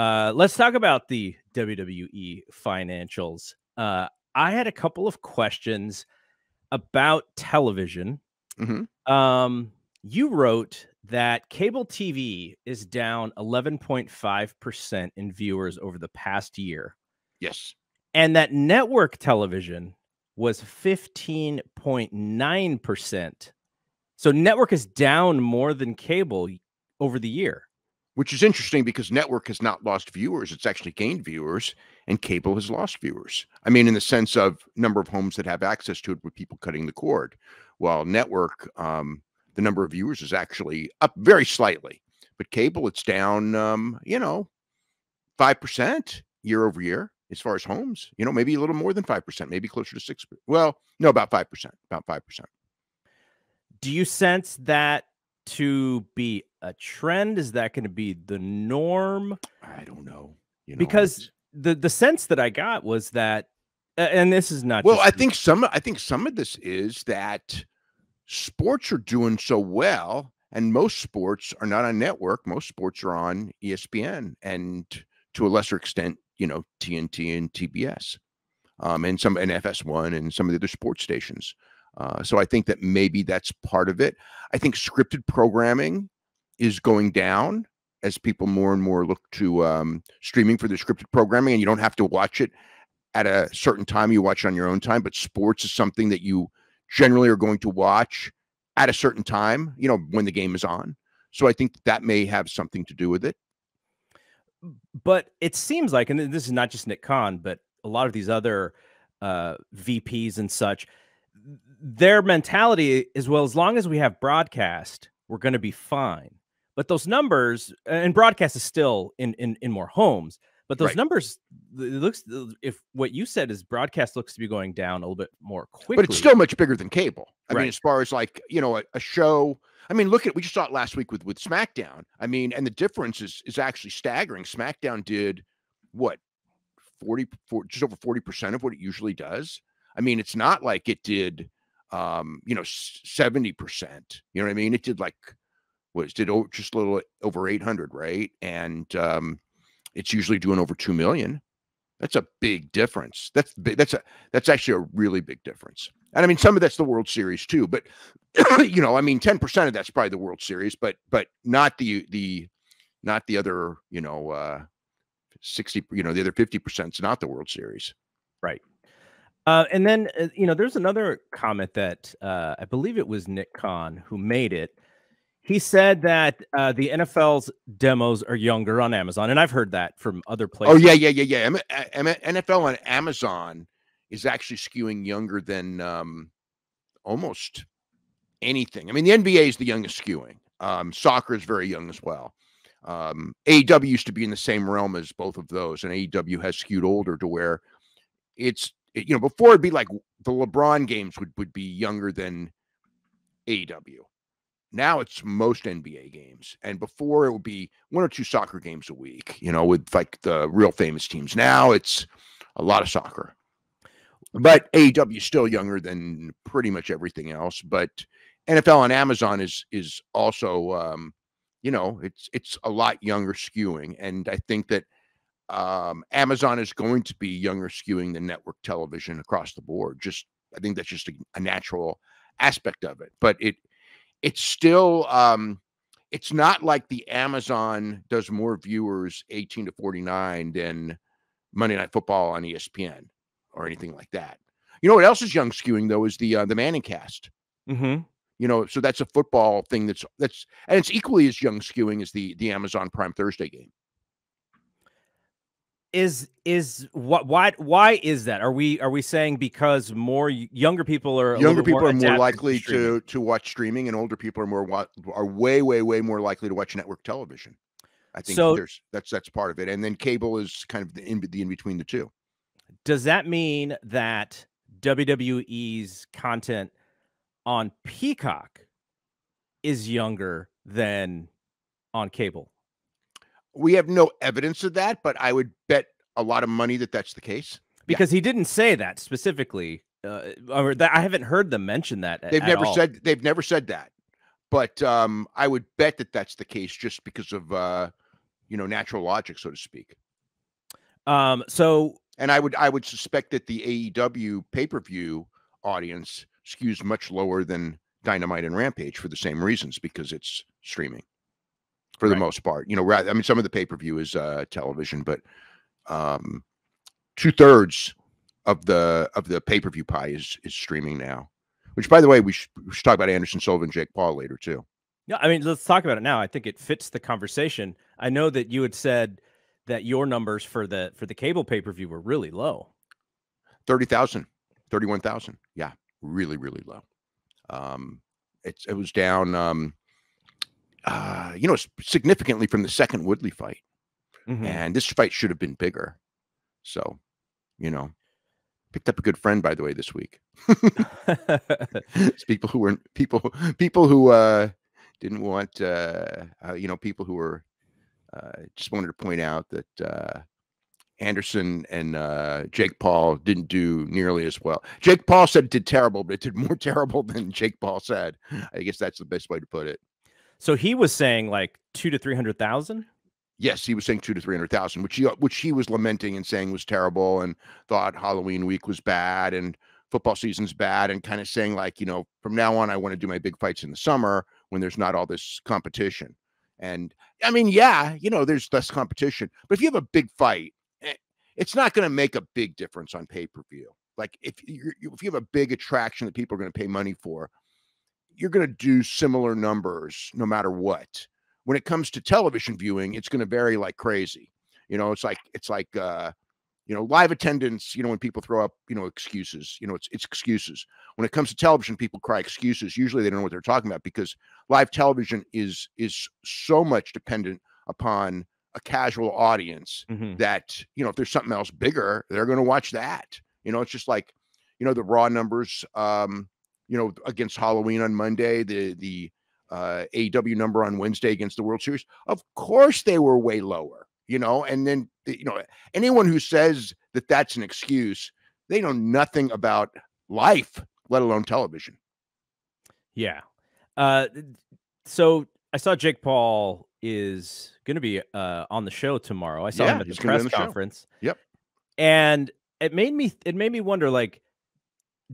Uh, let's talk about the WWE financials. Uh, I had a couple of questions about television. Mhm. Um, you wrote that cable TV is down 11.5% in viewers over the past year, Yes. and that network television was 15.9%. So network is down more than cable over the year. Which is interesting because network has not lost viewers. It's actually gained viewers, and cable has lost viewers. I mean, in the sense of number of homes that have access to it with people cutting the cord. While network, um, the number of viewers is actually up very slightly. But cable, it's down, um, you know, 5% year over year as far as homes. You know, maybe a little more than 5%, maybe closer to 6 Well, no, about 5%, about 5%. Do you sense that to be a trend? Is that going to be the norm? I don't know. You know, Because the the sense that I got was that, and this is not well, I think some I think some of this is that sports are doing so well, and most sports are not on network. Most sports are on ESPN, and to a lesser extent, you know, TNT and TBS, um, and some and FS1 and some of the other sports stations. Uh, so I think that maybe that's part of it. I think scripted programming is going down as people more and more look to um, streaming for the scripted programming, and you don't have to watch it at a certain time. You watch it on your own time, but sports is something that you generally are going to watch at a certain time, you know, when the game is on. So I think that may have something to do with it. but it seems like, and this is not just Nick Khan, but a lot of these other uh, VPs and such, their mentality is well, as long as we have broadcast, we're going to be fine. But those numbers, and broadcast is still in in, in more homes, but those Right. numbers, it looks if what you said is broadcast looks to be going down a little bit more quickly. But it's still much bigger than cable. I mean, Right. as far as like, you know, a, a show. I mean, look at we just saw it last week with with SmackDown. I mean, and the difference is is actually staggering. SmackDown did what 40 for just over 40% of what it usually does. I mean, it's not like it did um, you know, 70%. You know what I mean? It did like was did o- just a little over 800, right? And um it's usually doing over 2 million. That's a big difference. That's big. That's a that's actually a really big difference. And I mean, some of that's the World Series too. But you know, I mean, ten percent of that's probably the World Series, but but not the the not the other you know uh sixty. You know, the other fifty percent is not the World Series. Uh, and then uh, you know, there's another comment that uh, I believe it was Nick Khan who made it. He said that uh, the NFL's demos are younger on Amazon, and I've heard that from other places. Oh yeah, yeah, yeah, yeah. M- A- M- NFL on Amazon is actually skewing younger than um almost anything. I mean, the NBA is the youngest skewing. Um, soccer is very young as well. Um, AEW used to be in the same realm as both of those, and AEW has skewed older to where it's it- you know before it'd be like the LeBron games would would be younger than AEW. Now it's most NBA games, and before it would be one or two soccer games a week. You know, with like the real famous teams. Now it's a lot of soccer. But AEW is still younger than pretty much everything else. But NFL on Amazon is is also um, you know, it's it's a lot younger skewing. And I think that um Amazon is going to be younger skewing the network television across the board. Just I think that's just a, a natural aspect of it. But it it's still um it's not like the Amazon does more viewers 18 to 49 than Monday Night Football on ESPN or anything like that. You know what else is young skewing though is the uh, the Manning cast. hmm You know, so that's a football thing that's that's and it's equally as young skewing as the the Amazon Prime Thursday game. Is is what why why is that? Are we are we saying because more younger people are Younger people are more likely streaming? to to watch streaming, and older people are more are way way way more likely to watch network television. I think So- there's that's that's part of it, and then cable is kind of the in the in between the two. Does that mean that WWE's content on Peacock is younger than on cable? We have no evidence of that, but I would bet a lot of money that that's the case. Because he didn't say that specifically, uh, or that I haven't heard them mention that. They've at never said they've never said that, but um, I would bet that that's the case just because of uh, you know, natural logic, so to speak. Um, so And I would I would suspect that the AEW pay per view audience skews much lower than Dynamite and Rampage for the same reasons because it's streaming for the Right. most part. You know, rather I mean, some of the pay per view is uh, television, but um, two thirds of the of the pay per view pie is is streaming now. Which, by the way, we should, we should talk about Anderson Silva and Jake Paul later too. yeah, I mean, let's talk about it now. I think it fits the conversation. I know that you had said that your numbers for the for the cable pay per view were really low. 30,000, 31,000. Yeah, really, really low. Um, it's it was down, um, uh, you know, significantly from the second Woodley fight, Mhm. and this fight should have been bigger. So, you know, picked up a good friend by the way this week. It's people who weren't people people who uh, didn't want, uh, uh, you know, people who were uh, just wanted to point out that uh, Anderson and uh, Jake Paul didn't do nearly as well. Jake Paul said it did terrible, but it did more terrible than Jake Paul said. I guess that's the best way to put it. So he was saying like two to three hundred thousand. Yes, he was saying two to three hundred thousand, which he which he was lamenting and saying was terrible, and thought Halloween week was bad and football season's bad, and kind of saying like, you know, from now on, I want to do my big fights in the summer when there's not all this competition. And I mean, yeah, you know, there's less competition, but if you have a big fight, eh, it's not going to make a big difference on pay per view. Like if you if you have a big attraction that people are going to pay money for, you're going to do similar numbers no matter what when it comes to television viewing, it's going to vary like crazy. You know, it's like it's like uh, you know, live attendance. You know, when people throw up, you know, excuses. You know, it's it's excuses. When it comes to television, people cry excuses. Usually, they don't know what they're talking about because live television is is so much dependent upon a casual audience Mhm. that you know if there's something else bigger, they're going to watch that. You know, it's just like you know the raw numbers. Um, you know, against Halloween on Monday, the the uh, AW number on Wednesday against the World Series. Of course, they were way lower. You know, and then you know anyone who says that that's an excuse, they know nothing about life, let alone television. Yeah. Uh, so I saw Jake Paul is going to be uh, on the show tomorrow. I saw Yeah, him at the he's gonna be on press the show. conference. Yep. And it made me it made me wonder like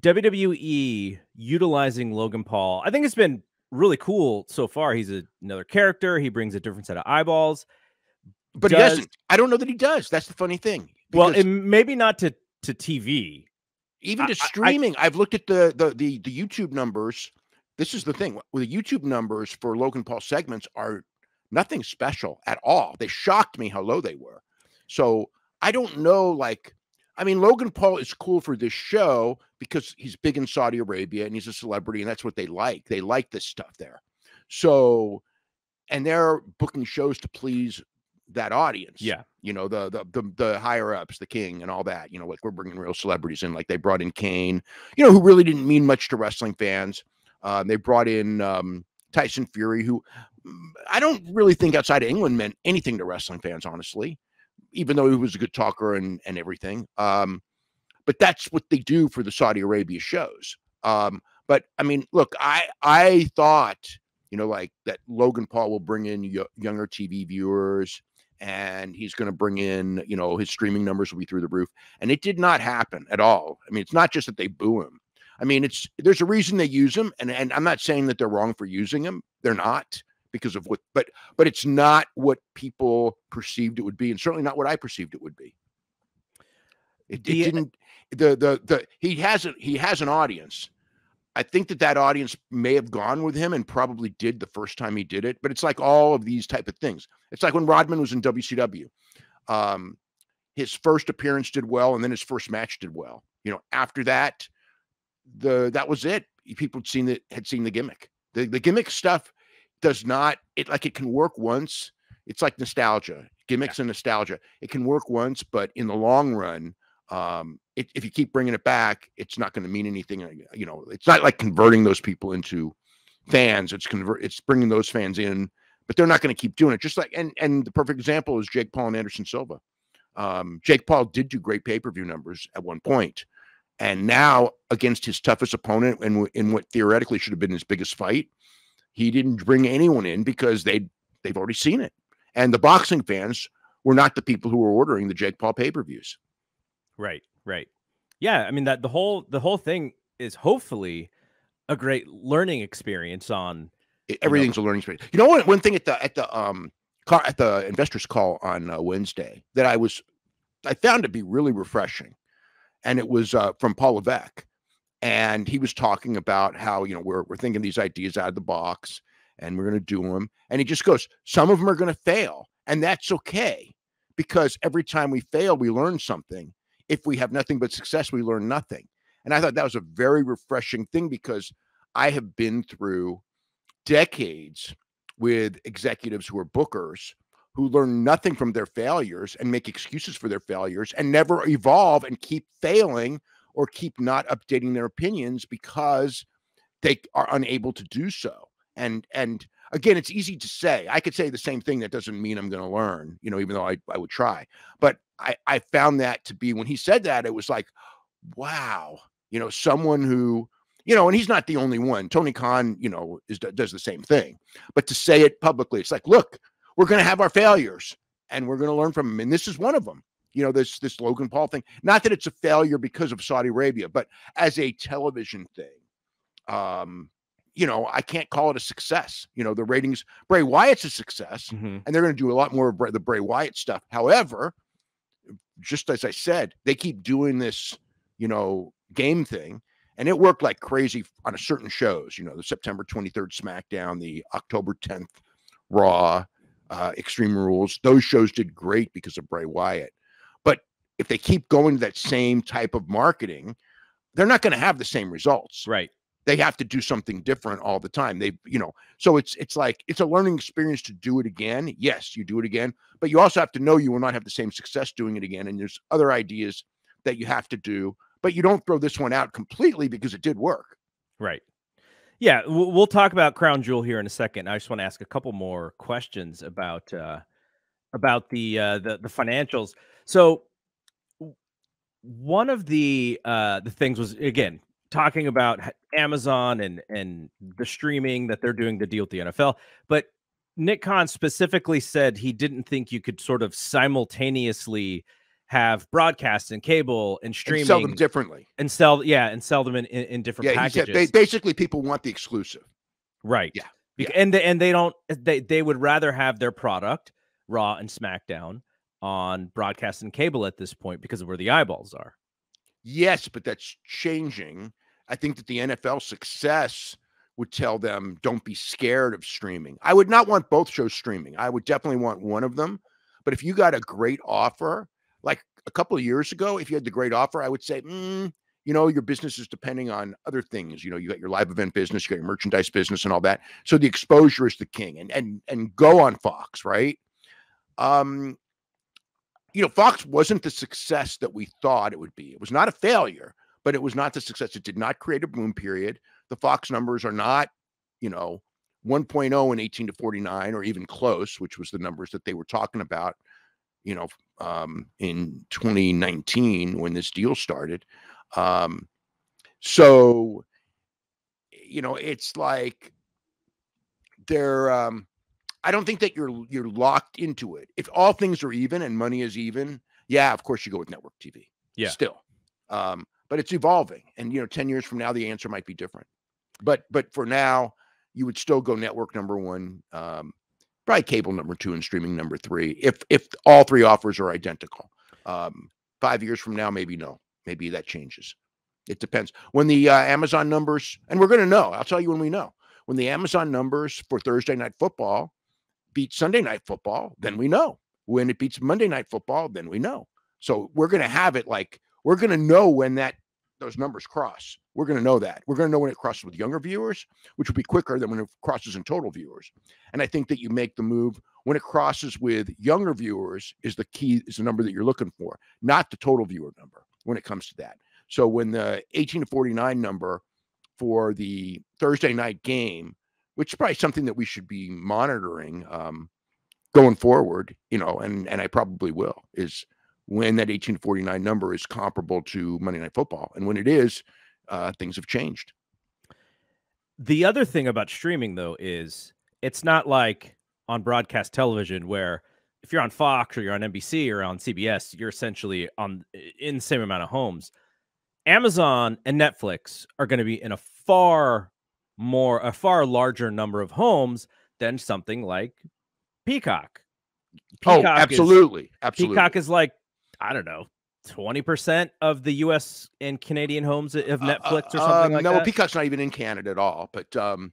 WWE utilizing Logan Paul. I think it's been really cool so far. He's a, another character. He brings a different set of eyeballs. But he Does- doesn't. I don't know that he does. That's the funny thing. well, maybe not to to TV. even to streaming I, have looked at the, the the the youtube numbers this is the thing with the youtube numbers for logan paul segments are nothing special at all they shocked me how low they were so i don't know like i mean logan paul is cool for this show because he's big in saudi arabia and he's a celebrity and that's what they like. They like this stuff there. So and they're booking shows to please that audience Yeah. you know the, the the the higher ups the king and all that you know like we're bringing real celebrities in like they brought in cain you know who really didn't mean much to wrestling fans. Um, they brought in um, tyson fury who mm, i don't really think outside of england meant anything to wrestling fans honestly even though he was a good talker and and everything um, but that's what they do for the saudi arabia shows um, but i mean look i i thought you know like that logan paul will bring in yo- younger tv viewers and he's going to bring in, you know, his streaming numbers will be through the roof. And it did not happen at all. I mean, it's not just that they boo him. I mean, it's there's a reason they use him, and and I'm not saying that they're wrong for using him. They're not because of what, but but it's not what people perceived it would be, and certainly not what I perceived it would be. It, it The- didn't. The the the he has a he has an audience. I think that that audience may have gone with him and probably did the first time he did it. But it's like all of these type of things. It's like when Rodman was in WCW. Um, his first appearance did well, and then his first match did well. You know, after that, the that was it. People had seen it, had seen the gimmick. The the gimmick stuff does not it like it can work once. It's like nostalgia, gimmicks and nostalgia. It can work once, but in the long run, um, it, if you keep bringing it back, it's not going to mean anything. uh, You know, it's not like converting those people into fans. It's convert. It's bringing those fans in, but they're not going to keep doing it. Just like and and the perfect example is Jake Paul and Anderson Silva. Um, Jake Paul did do great pay per view numbers at one point, and now against his toughest opponent and in what theoretically should have been his biggest fight, he didn't bring anyone in because they they've already seen it. And the boxing fans were not the people who were ordering the Jake Paul pay-per-views. Right, right. Yeah, I mean that the whole the whole thing is hopefully a great learning experience on everything's know. a learning experience. You know what? One thing at the at the um car at the investors call on uh, Wednesday that I was I found to be really refreshing, and it was uh, from Paul Levesque, and he was talking about how you know we're we're thinking these ideas out of the box and we're going to do them, and he just goes, some of them are going to fail, and that's okay because every time we fail, we learn something. If we have nothing but success, we learn nothing. And I thought that was a very refreshing thing because I have been through decades with executives who are bookers who learn nothing from their failures and make excuses for their failures and never evolve and keep failing or keep not updating their opinions because they are unable to do so. And and again, it's easy to say. I could say the same thing. That doesn't mean I'm going to learn, you know, even though I, I would try. But I, I found that to be when he said that, it was like, wow, you know, someone who you know, and he's not the only one. Tony Khan, you know, is does the same thing. But to say it publicly, it's like, look, we're going to have our failures and we're going to learn from them, and this is one of them. You know, this this Logan Paul thing. Not that it's a failure because of Saudi Arabia, but as a television thing, um, you know, I can't call it a success. You know, the ratings. Bray Wyatt's a success, mm-hmm. and they're going to do a lot more of the Bray Wyatt stuff. However, just as I said, they keep doing this, you know, game thing and it worked like crazy on a certain shows you know the september 23rd smackdown the october 10th raw uh, extreme rules those shows did great because of bray wyatt if they keep going to that same type of marketing they're not going to have the same results right they have to do something different all the time they you know so it's it's like it's a learning experience to do it again yes you do it again but you also have to know you will not have the same success doing it again and there's other ideas that you have to do but you don't throw this one out completely because it did work. Right. Yeah, we'll talk about Crown Jewel here in a second. I just want to ask a couple more questions about uh, about the uh, the the financials. So one of the uh, the things was again talking about Amazon and and the streaming that they're doing the deal with the NFL, but Nick Khan specifically said he didn't think you could sort of simultaneously have broadcast and cable and streaming and sell them differently and sell yeah and sell them in, in, in different yeah, packages. Basically, people want the exclusive, right? Yeah, yeah. and they, and they don't they they would rather have their product Raw and SmackDown on broadcast and cable at this point because of where the eyeballs are. Yes, but that's changing. I think that the NFL success would tell them don't be scared of streaming. I would not want both shows streaming. I would definitely want one of them. But if you got a great offer like a couple of years ago, if you had the great offer, I would say, mm, you know, your business is depending on other things. You know, you got your live event business, you got your merchandise business, and all that. So the exposure is the king, and and and go on Fox, right? Um, you know, Fox wasn't the success that we thought it would be. It was not a failure, but it was not the success. It did not create a boom period. The Fox numbers are not, you know, 1.0 in 18 to 49 or even close, which was the numbers that they were talking about you know, um, in 2019 when this deal started. Um, so, you know, it's like they're. Um, I don't think that you're you're locked into it. If all things are even and money is even, yeah, of course you go with network TV. Yeah, still, um, but it's evolving, and you know, ten years from now the answer might be different. But but for now, you would still go network number one. Um, probably cable number two and streaming number three if if all three offers are identical um five years from now maybe no maybe that changes it depends when the uh, amazon numbers and we're going to know i'll tell you when we know when the amazon numbers for thursday night football beat sunday night football then we know when it beats monday night football then we know so we're going to have it like we're going to know when that those numbers cross. We're going to know that. We're going to know when it crosses with younger viewers, which will be quicker than when it crosses in total viewers. And I think that you make the move when it crosses with younger viewers is the key is the number that you're looking for, not the total viewer number when it comes to that. So when the 18 to 49 number for the Thursday night game, which is probably something that we should be monitoring um, going forward, you know, and and I probably will, is when that 1849 number is comparable to Monday Night Football. And when it is, uh, things have changed. The other thing about streaming, though, is it's not like on broadcast television where if you're on Fox or you're on NBC or on CBS, you're essentially on in the same amount of homes. Amazon and Netflix are going to be in a far more a far larger number of homes than something like Peacock. Oh, Peacock oh, absolutely. Is, absolutely. Peacock is like, I don't know, 20% of the US and Canadian homes of uh, Netflix uh, or something um, like no, that? No, Peacock's not even in Canada at all. But um,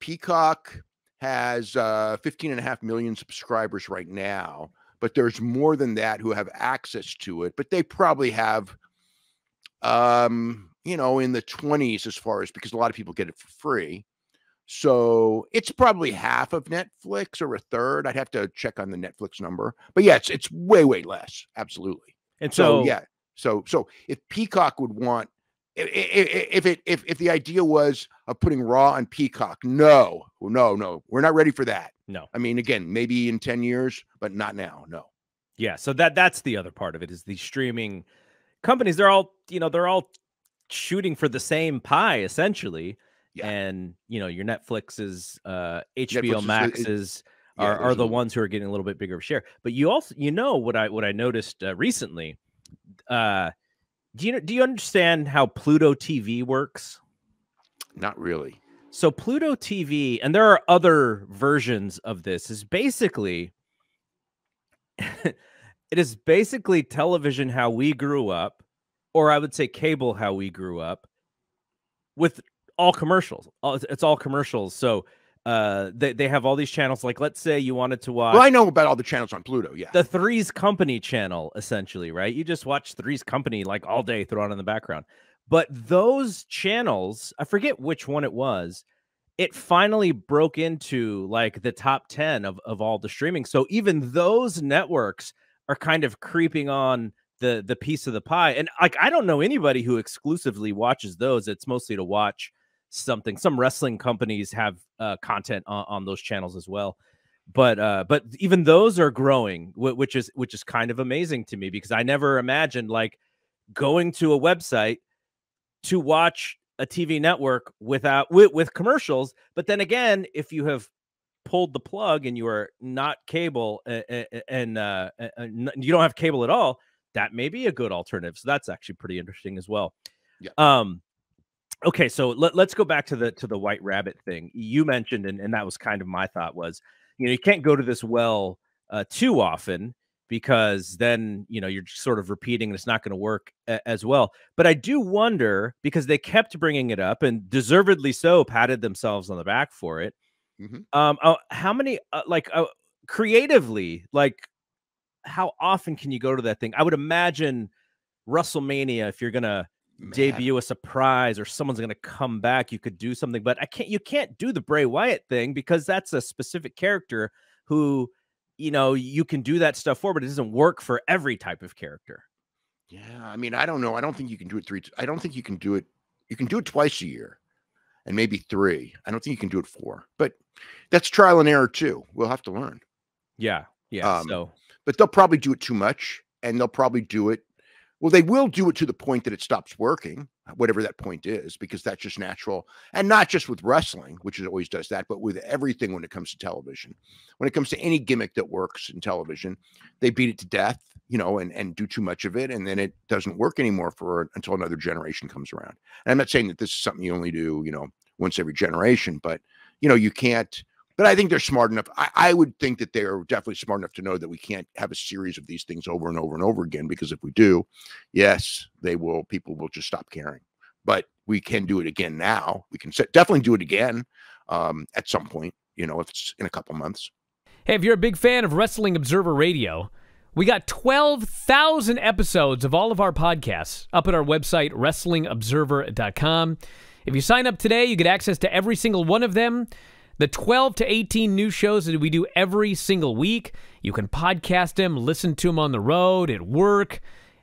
Peacock has uh, 15 and a half million subscribers right now. But there's more than that who have access to it. But they probably have, um, you know, in the 20s as far as because a lot of people get it for free. So it's probably half of Netflix or a third. I'd have to check on the Netflix number. But yeah, it's it's way, way less. Absolutely. And so, so yeah, so so if Peacock would want if it if if the idea was of putting Raw on Peacock, no, no, no, we're not ready for that. No, I mean, again, maybe in ten years, but not now. No. Yeah, so that that's the other part of it is the streaming companies. They're all you know they're all shooting for the same pie essentially. Yeah. And you know your Netflix's, uh, HBO Netflix Maxes. Is, are, yeah, are the ones who are getting a little bit bigger of share. But you also, you know, what I what I noticed uh, recently. Uh, do you know do you understand how Pluto TV works? Not really. So Pluto TV, and there are other versions of this. Is basically, it is basically television how we grew up, or I would say cable how we grew up, with all commercials. It's all commercials. So uh they, they have all these channels like let's say you wanted to watch well i know about all the channels on pluto yeah the threes company channel essentially right you just watch threes company like all day throw on in the background but those channels i forget which one it was it finally broke into like the top 10 of, of all the streaming so even those networks are kind of creeping on the the piece of the pie and like i don't know anybody who exclusively watches those it's mostly to watch something. Some wrestling companies have uh, content on, on, those channels as well. But uh, but even those are growing, which is which is kind of amazing to me because I never imagined like going to a website to watch a TV network without with, with commercials. But then again, if you have pulled the plug and you are not cable and, and uh, you don't have cable at all, that may be a good alternative. So that's actually pretty interesting as well. Yeah. Um, okay so let, us go back to the to the white rabbit thing you mentioned and, and that was kind of my thought was you know you can't go to this well uh, too often because then you know you're sort of repeating and it's not going to work a- as well but i do wonder because they kept bringing it up and deservedly so patted themselves on the back for it mm-hmm. um uh, how many uh, like uh, creatively like how often can you go to that thing i would imagine wrestlemania if you're gonna Man. debut a surprise or someone's going to come back you could do something but i can't you can't do the bray wyatt thing because that's a specific character who you know you can do that stuff for but it doesn't work for every type of character yeah i mean i don't know i don't think you can do it three i don't think you can do it you can do it twice a year and maybe three i don't think you can do it four but that's trial and error too we'll have to learn yeah yeah um, so but they'll probably do it too much and they'll probably do it well, they will do it to the point that it stops working, whatever that point is, because that's just natural. And not just with wrestling, which it always does that, but with everything when it comes to television. When it comes to any gimmick that works in television, they beat it to death, you know, and, and do too much of it. And then it doesn't work anymore for until another generation comes around. And I'm not saying that this is something you only do, you know, once every generation, but, you know, you can't but I think they're smart enough. I, I, would think that they're definitely smart enough to know that we can't have a series of these things over and over and over again because if we do, yes, they will. People will just stop caring. But we can do it again now. We can set, definitely do it again um, at some point. You know, if it's in a couple months. Hey, if you're a big fan of Wrestling Observer Radio, we got 12,000 episodes of all of our podcasts up at our website, WrestlingObserver.com. If you sign up today, you get access to every single one of them. The 12 to 18 new shows that we do every single week, you can podcast them, listen to them on the road, at work,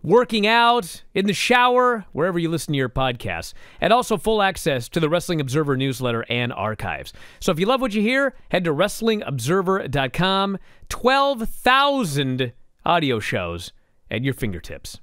working out, in the shower, wherever you listen to your podcasts, and also full access to the Wrestling Observer newsletter and archives. So if you love what you hear, head to WrestlingObserver.com. 12,000 audio shows at your fingertips.